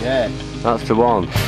Yes. That's the one.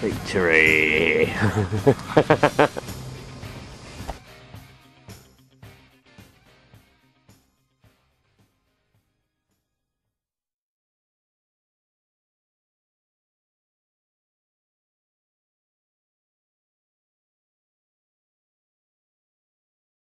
Victory!